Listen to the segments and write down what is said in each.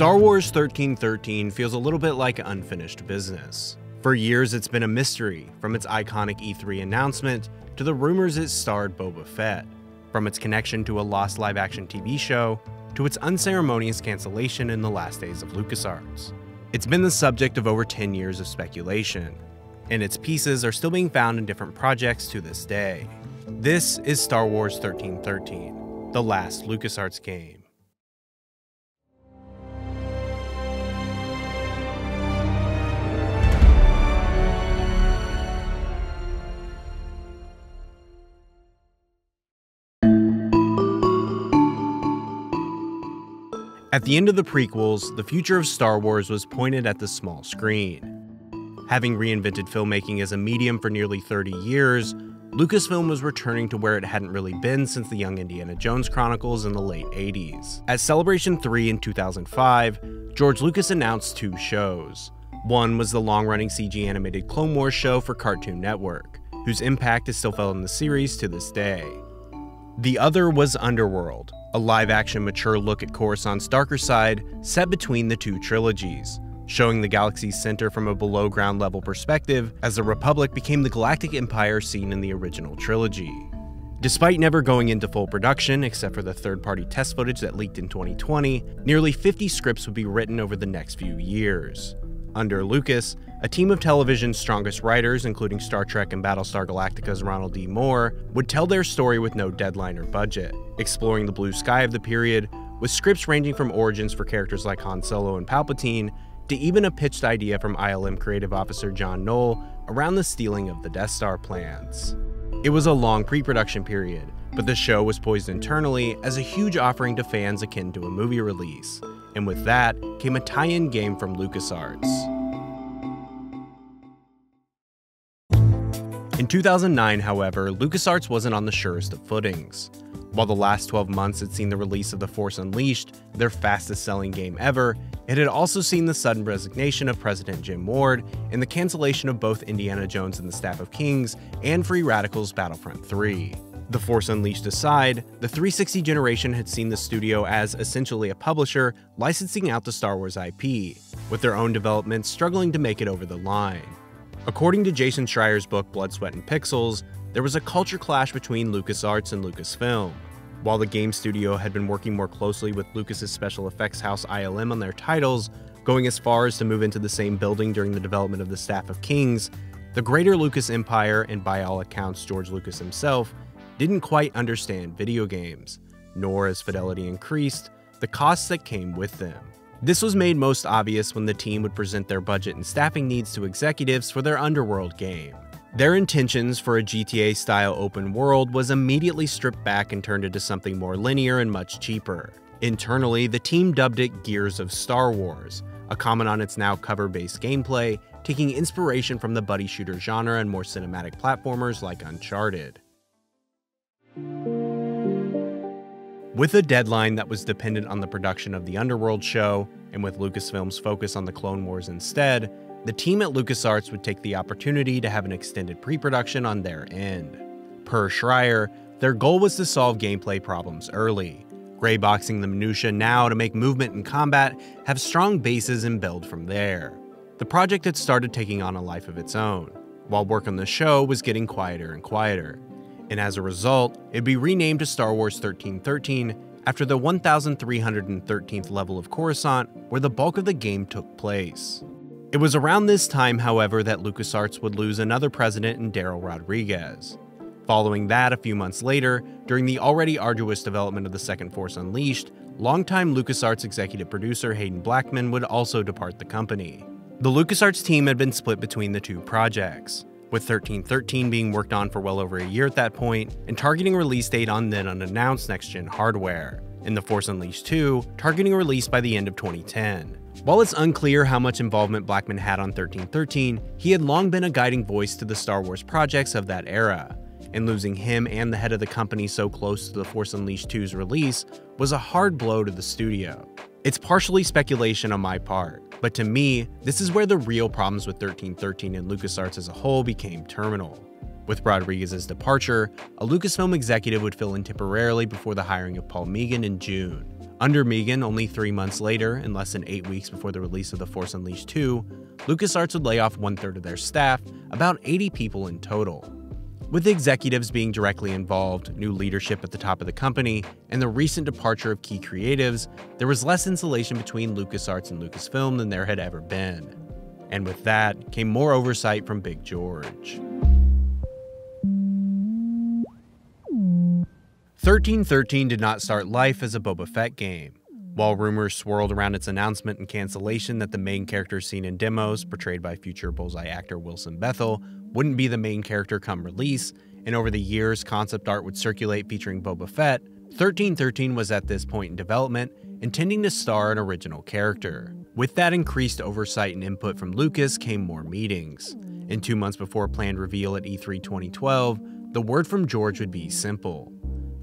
Star Wars 1313 feels a little bit like unfinished business. For years, it's been a mystery, from its iconic E3 announcement to the rumors it starred Boba Fett, from its connection to a lost live action TV show to its unceremonious cancellation in the last days of LucasArts. It's been the subject of over 10 years of speculation, and its pieces are still being found in different projects to this day. This is Star Wars 1313, the last LucasArts game. At the end of the prequels, the future of Star Wars was pointed at the small screen. Having reinvented filmmaking as a medium for nearly 30 years, Lucasfilm was returning to where it hadn't really been since the Young Indiana Jones Chronicles in the late 80s. At Celebration 3 in 2005, George Lucas announced two shows. One was the long running CG animated Clone Wars show for Cartoon Network, whose impact is still felt in the series to this day. The other was Underworld, a live action mature look at Coruscant's darker side set between the two trilogies, showing the galaxy's center from a below ground level perspective as the Republic became the galactic empire seen in the original trilogy. Despite never going into full production, except for the third party test footage that leaked in 2020, nearly 50 scripts would be written over the next few years. Under Lucas, a team of television's strongest writers, including Star Trek and Battlestar Galactica's Ronald D. Moore, would tell their story with no deadline or budget, exploring the blue sky of the period, with scripts ranging from origins for characters like Han Solo and Palpatine, to even a pitched idea from ILM creative officer John Knoll around the stealing of the Death Star plans. It was a long pre production period, but the show was poised internally as a huge offering to fans akin to a movie release, and with that came a tie in game from LucasArts. In 2009, however, LucasArts wasn't on the surest of footings. While the last 12 months had seen the release of The Force Unleashed, their fastest selling game ever, it had also seen the sudden resignation of President Jim Ward and the cancellation of both Indiana Jones and the Staff of Kings and Free Radical's Battlefront 3. The Force Unleashed aside, the 360 generation had seen the studio as essentially a publisher licensing out the Star Wars IP, with their own developments struggling to make it over the line. According to Jason Schreier's book Blood, Sweat, and Pixels, there was a culture clash between LucasArts and Lucasfilm. While the game studio had been working more closely with Lucas's special effects house ILM on their titles, going as far as to move into the same building during the development of the Staff of Kings, the greater Lucas Empire, and by all accounts George Lucas himself, didn't quite understand video games, nor as fidelity increased, the costs that came with them. This was made most obvious when the team would present their budget and staffing needs to executives for their Underworld game. Their intentions for a GTA style open world was immediately stripped back and turned into something more linear and much cheaper. Internally, the team dubbed it Gears of Star Wars, a comment on its now cover based gameplay, taking inspiration from the buddy shooter genre and more cinematic platformers like Uncharted. With a deadline that was dependent on the production of the Underworld show, and with Lucasfilm's focus on the Clone Wars instead, the team at LucasArts would take the opportunity to have an extended pre production on their end. Per Schreier, their goal was to solve gameplay problems early, grayboxing the minutiae now to make movement and combat have strong bases and build from there. The project had started taking on a life of its own, while work on the show was getting quieter and quieter and as a result, it'd be renamed to Star Wars 1313 after the 1313th level of Coruscant, where the bulk of the game took place. It was around this time, however, that LucasArts would lose another president in Darrell Rodriguez. Following that, a few months later, during the already arduous development of the Second Force Unleashed, longtime LucasArts executive producer Hayden Blackman would also depart the company. The LucasArts team had been split between the two projects with 1313 being worked on for well over a year at that point, and targeting release date on then unannounced next gen hardware, and The Force Unleashed 2 targeting release by the end of 2010. While it's unclear how much involvement Blackman had on 1313, he had long been a guiding voice to the Star Wars projects of that era, and losing him and the head of the company so close to The Force Unleashed 2's release was a hard blow to the studio. It's partially speculation on my part, but to me, this is where the real problems with 1313 and LucasArts as a whole became terminal. With Rodriguez's departure, a Lucasfilm executive would fill in temporarily before the hiring of Paul Meegan in June, Under Meegan, only three months later, and less than eight weeks before the release of The Force Unleashed 2, LucasArts would lay off one third of their staff, about 80 people in total. With the executives being directly involved, new leadership at the top of the company, and the recent departure of key creatives, there was less insulation between LucasArts and Lucasfilm than there had ever been. And with that came more oversight from Big George. 1313 did not start life as a Boba Fett game. While rumors swirled around its announcement and cancellation that the main character seen in demos, portrayed by future Bullseye actor Wilson Bethel, wouldn't be the main character come release, and over the years concept art would circulate featuring Boba Fett, 1313 was at this point in development, intending to star an original character. With that increased oversight and input from Lucas came more meetings. And two months before planned reveal at E3 2012, the word from George would be simple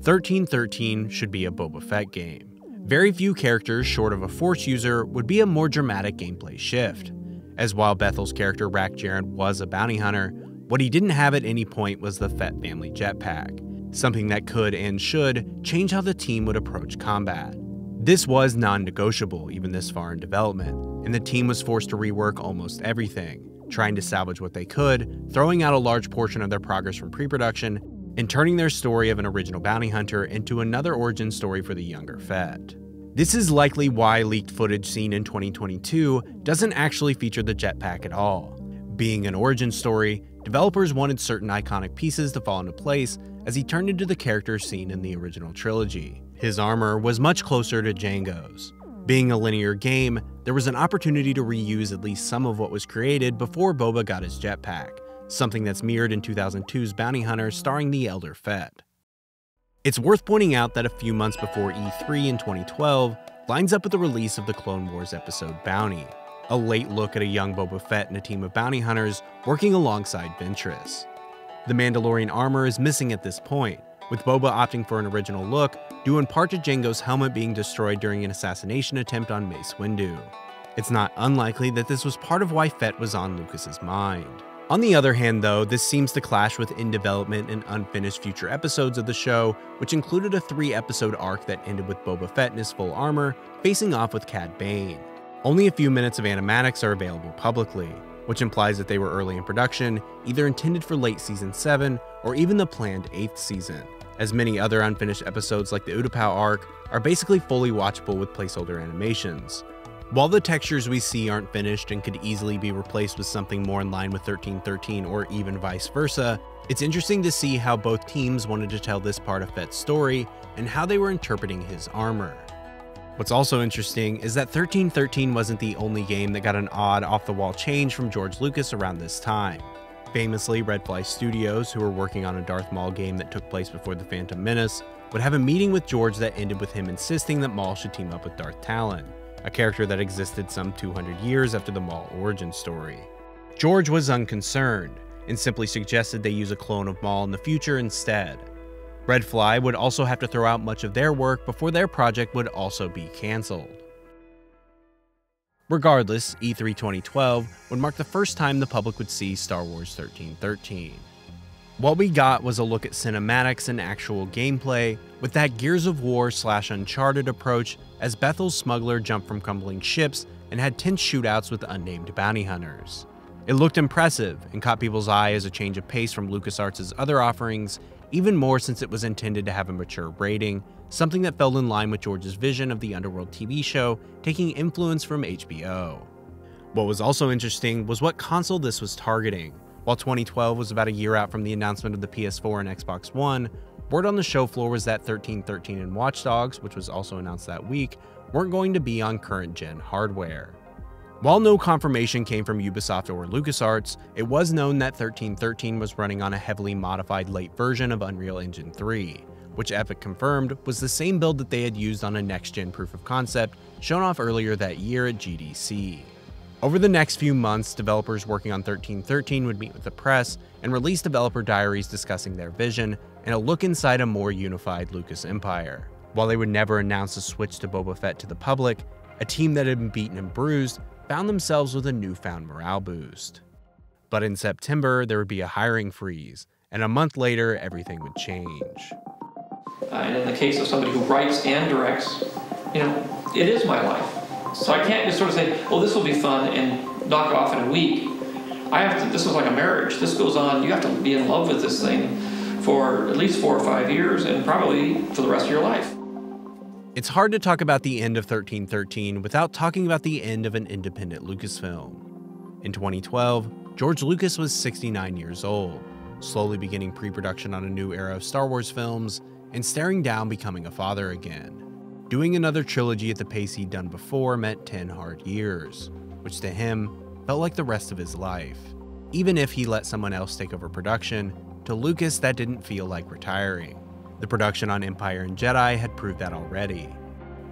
1313 should be a Boba Fett game. Very few characters short of a Force user would be a more dramatic gameplay shift. As while Bethel's character Rack Jarrett was a bounty hunter, what he didn't have at any point was the Fett family jetpack, something that could and should change how the team would approach combat. This was non negotiable even this far in development, and the team was forced to rework almost everything, trying to salvage what they could, throwing out a large portion of their progress from pre production and turning their story of an original bounty hunter into another origin story for the younger Fett. This is likely why leaked footage seen in 2022 doesn't actually feature the jetpack at all. Being an origin story, developers wanted certain iconic pieces to fall into place as he turned into the character seen in the original trilogy. His armor was much closer to Jango's. Being a linear game, there was an opportunity to reuse at least some of what was created before Boba got his jetpack, something that's mirrored in 2002's Bounty Hunter starring the Elder Fett. It's worth pointing out that a few months before E3 in 2012 lines up with the release of the Clone Wars episode Bounty, a late look at a young Boba Fett and a team of bounty hunters working alongside Ventress. The Mandalorian armor is missing at this point, with Boba opting for an original look, due in part to Jango's helmet being destroyed during an assassination attempt on Mace Windu. It's not unlikely that this was part of why Fett was on Lucas's mind. On the other hand, though, this seems to clash with in development and unfinished future episodes of the show, which included a three episode arc that ended with Boba Fett in his full armor, facing off with Cad Bane. Only a few minutes of animatics are available publicly, which implies that they were early in production, either intended for late season 7 or even the planned 8th season, as many other unfinished episodes like the Utapau arc are basically fully watchable with placeholder animations. While the textures we see aren't finished and could easily be replaced with something more in line with 1313 or even vice versa, it's interesting to see how both teams wanted to tell this part of Fett's story and how they were interpreting his armor. What's also interesting is that 1313 wasn't the only game that got an odd off the wall change from George Lucas around this time. Famously, Redfly Studios, who were working on a Darth Maul game that took place before The Phantom Menace, would have a meeting with George that ended with him insisting that Maul should team up with Darth Talon a character that existed some 200 years after the Maul origin story. George was unconcerned and simply suggested they use a clone of Maul in the future instead. Redfly would also have to throw out much of their work before their project would also be cancelled. Regardless, E3 2012 would mark the first time the public would see Star Wars 1313. What we got was a look at cinematics and actual gameplay, with that Gears of War slash Uncharted approach as Bethel's smuggler jumped from crumbling ships and had tense shootouts with unnamed bounty hunters. It looked impressive and caught people's eye as a change of pace from LucasArts' other offerings, even more since it was intended to have a mature rating, something that fell in line with George's vision of the Underworld TV show, taking influence from HBO. What was also interesting was what console this was targeting. While 2012 was about a year out from the announcement of the PS4 and Xbox One, Word on the show floor was that 1313 and Watch Dogs, which was also announced that week, weren't going to be on current gen hardware. While no confirmation came from Ubisoft or LucasArts, it was known that 1313 was running on a heavily modified late version of Unreal Engine 3, which Epic confirmed was the same build that they had used on a next gen proof of concept shown off earlier that year at GDC. Over the next few months, developers working on 1313 would meet with the press and release developer diaries discussing their vision, and a look inside a more unified Lucas Empire. While they would never announce a switch to Boba Fett to the public, a team that had been beaten and bruised found themselves with a newfound morale boost. But in September, there would be a hiring freeze, and a month later, everything would change. Uh, and in the case of somebody who writes and directs, you you know, it is my life. So I can't just sort of say, oh, this will be fun and knock it off in a week. I have to, this is like a marriage. This goes on, you have to be in love with this thing for at least four or five years and probably for the rest of your life. It's hard to talk about the end of 1313 without talking about the end of an independent Lucasfilm. In 2012, George Lucas was 69 years old, slowly beginning pre production on a new era of Star Wars films and staring down becoming a father again. Doing another trilogy at the pace he'd done before meant 10 hard years, which to him felt like the rest of his life. Even if he let someone else take over production, to Lucas that didn't feel like retiring. The production on Empire and Jedi had proved that already.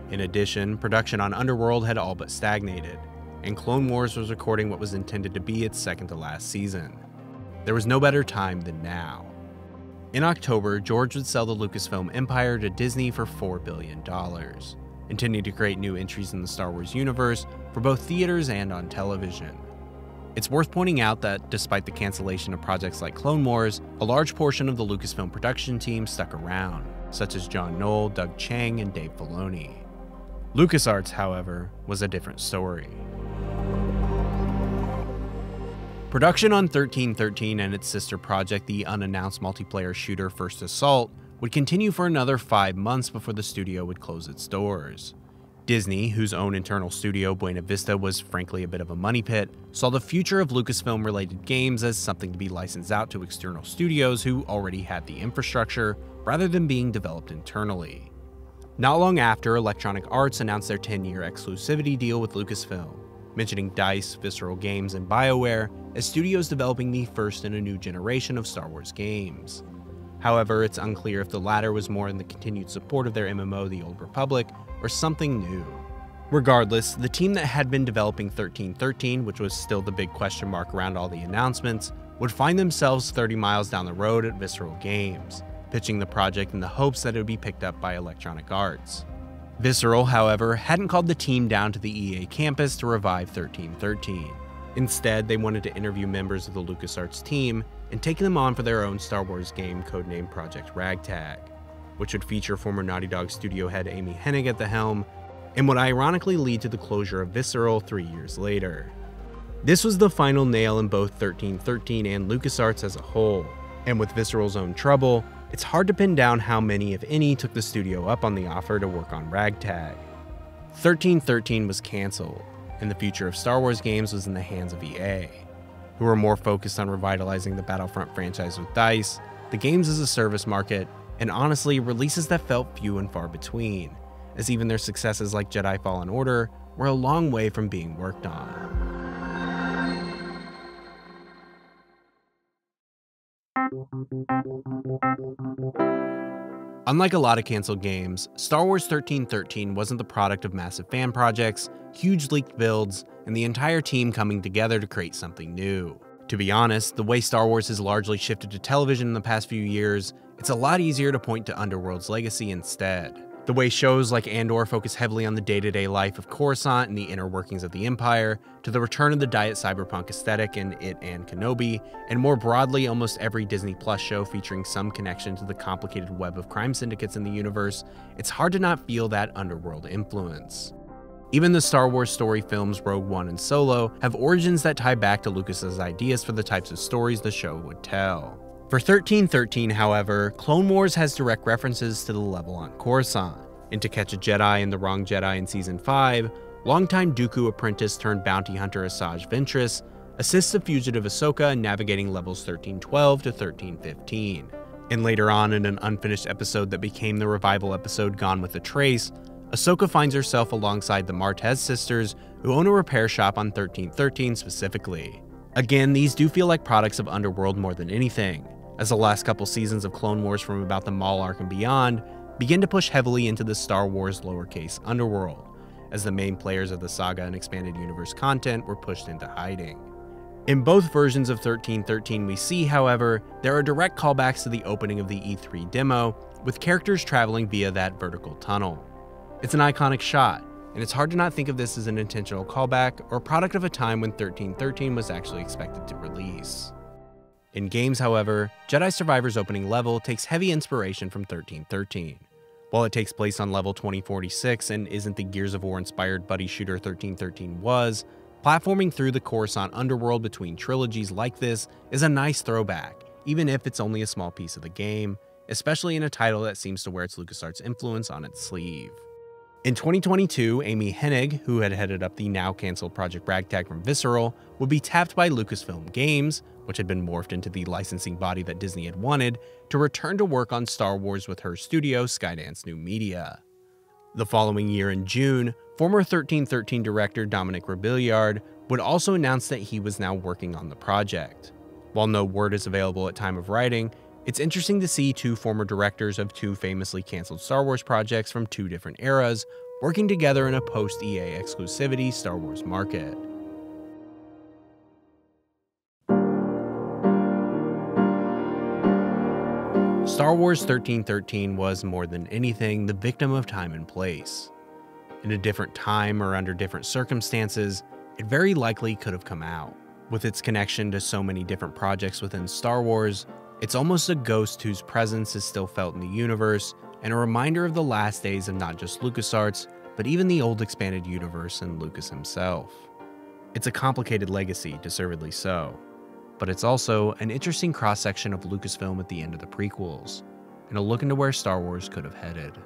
In addition, production on Underworld had all but stagnated, and Clone Wars was recording what was intended to be its second to last season. There was no better time than now. In October, George would sell the Lucasfilm empire to Disney for $4 billion, intending to create new entries in the Star Wars universe for both theaters and on television. It's worth pointing out that despite the cancellation of projects like Clone Wars, a large portion of the Lucasfilm production team stuck around, such as John Knoll, Doug Chiang, and Dave Filoni. LucasArts, however, was a different story. Production on 1313 and its sister project, the unannounced multiplayer shooter First Assault, would continue for another five months before the studio would close its doors. Disney, whose own internal studio, Buena Vista, was frankly a bit of a money pit, saw the future of Lucasfilm related games as something to be licensed out to external studios who already had the infrastructure, rather than being developed internally. Not long after, Electronic Arts announced their 10 year exclusivity deal with Lucasfilm mentioning DICE, Visceral Games, and BioWare as studios developing the first in a new generation of Star Wars games. However, it's unclear if the latter was more in the continued support of their MMO, The Old Republic, or something new. Regardless, the team that had been developing 1313, which was still the big question mark around all the announcements, would find themselves 30 miles down the road at Visceral Games, pitching the project in the hopes that it would be picked up by Electronic Arts. Visceral, however, hadn't called the team down to the EA campus to revive 1313. Instead, they wanted to interview members of the LucasArts team and take them on for their own Star Wars game codenamed Project Ragtag, which would feature former Naughty Dog studio head Amy Hennig at the helm, and would ironically lead to the closure of Visceral three years later. This was the final nail in both 1313 and LucasArts as a whole, and with Visceral's own trouble, it's hard to pin down how many, if any, took the studio up on the offer to work on Ragtag. 1313 was cancelled, and the future of Star Wars games was in the hands of EA, who were more focused on revitalizing the Battlefront franchise with DICE, the games as a service market, and honestly, releases that felt few and far between, as even their successes like Jedi Fallen Order were a long way from being worked on. Unlike a lot of canceled games, Star Wars 1313 wasn't the product of massive fan projects, huge leaked builds, and the entire team coming together to create something new. To be honest, the way Star Wars has largely shifted to television in the past few years, it's a lot easier to point to Underworld's legacy instead. The way shows like Andor focus heavily on the day to day life of Coruscant and the inner workings of the Empire, to the return of the diet cyberpunk aesthetic in It and Kenobi, and more broadly, almost every Disney Plus show featuring some connection to the complicated web of crime syndicates in the universe, it's hard to not feel that Underworld influence. Even the Star Wars story films Rogue One and Solo have origins that tie back to Lucas's ideas for the types of stories the show would tell. For 1313, however, Clone Wars has direct references to the level on Coruscant. In To Catch a Jedi and The Wrong Jedi in Season 5, longtime Dooku apprentice turned bounty hunter Asajj Ventress assists the fugitive Ahsoka in navigating levels 1312 to 1315. And later on, in an unfinished episode that became the revival episode Gone with a Trace, Ahsoka finds herself alongside the Martez sisters, who own a repair shop on 1313 specifically. Again, these do feel like products of Underworld more than anything, as the last couple seasons of Clone Wars from about the Maul arc and beyond begin to push heavily into the Star Wars lowercase underworld, as the main players of the saga and expanded universe content were pushed into hiding. In both versions of 1313 we see, however, there are direct callbacks to the opening of the E3 demo, with characters traveling via that vertical tunnel. It's an iconic shot, and it's hard to not think of this as an intentional callback or product of a time when 1313 was actually expected to release. In games, however, Jedi Survivor's opening level takes heavy inspiration from 1313. While it takes place on level 2046 and isn't the Gears of War inspired buddy shooter 1313 was, platforming through the Coruscant underworld between trilogies like this is a nice throwback, even if it's only a small piece of the game, especially in a title that seems to wear its LucasArts influence on its sleeve. In 2022, Amy Hennig, who had headed up the now cancelled Project Ragtag from Visceral, would be tapped by Lucasfilm Games, which had been morphed into the licensing body that Disney had wanted, to return to work on Star Wars with her studio, Skydance New Media. The following year in June, former 1313 director Dominic Robilliard would also announce that he was now working on the project. While no word is available at time of writing, it's interesting to see two former directors of two famously canceled Star Wars projects from two different eras working together in a post EA exclusivity Star Wars market. Star Wars 1313 was more than anything the victim of time and place. In a different time or under different circumstances, it very likely could have come out. With its connection to so many different projects within Star Wars, it's almost a ghost whose presence is still felt in the universe and a reminder of the last days of not just LucasArts, but even the old expanded universe and Lucas himself. It's a complicated legacy, deservedly so, but it's also an interesting cross section of Lucasfilm at the end of the prequels, and a look into where Star Wars could have headed.